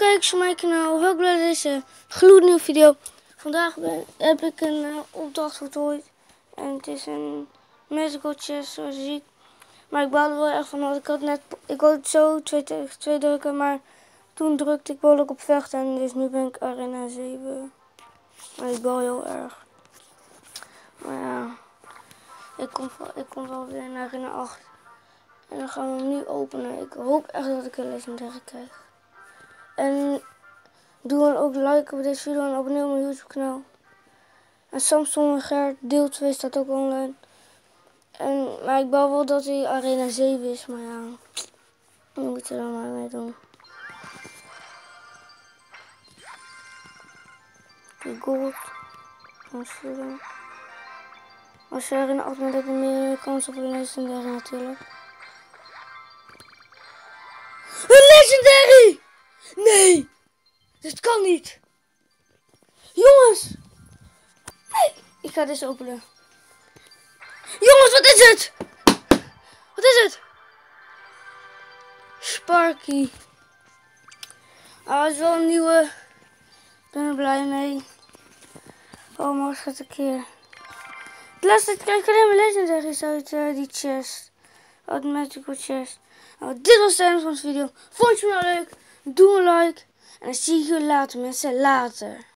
kijkers van mijn kanaal. Welkom bij deze gloednieuwe video. Vandaag ben, heb ik een uh, opdracht voltooid. En het is een magical chest zoals je ziet. Maar ik baalde wel erg van, want ik had net, ik had zo twee twee drukken. Maar toen drukte ik behoorlijk op vechten en dus nu ben ik arena 7. Maar ik baal heel erg. Maar ja, ik kom, ik kom wel weer naar arena 8. En dan gaan we hem nu openen. Ik hoop echt dat ik een legendary krijg. En doe dan ook like op deze video en abonneer op mijn YouTube kanaal. En Samsung en Gert deel 2 staat ook online. En, maar ik bouw wel dat hij Arena 7 is, maar ja, we moeten er dan maar mee doen. Die gold. Als je erin 8 bent, heb je meer kans op een legendary natuurlijk. Een legendary! Nee! Dit kan niet! Jongens! Ik ga deze openen. Jongens, wat is het? Wat is het? Sparky. Ah, het is wel een nieuwe. Ik ben er blij mee. Oh, maar gaat een keer. De laatste krijg ik alleen maar legendaries uit uh, die chest. Uit de magical chest. Nou, dit was het einde van deze video. Vond je het nou leuk? Doe een like. En dan zie ik jullie later mensen. Later.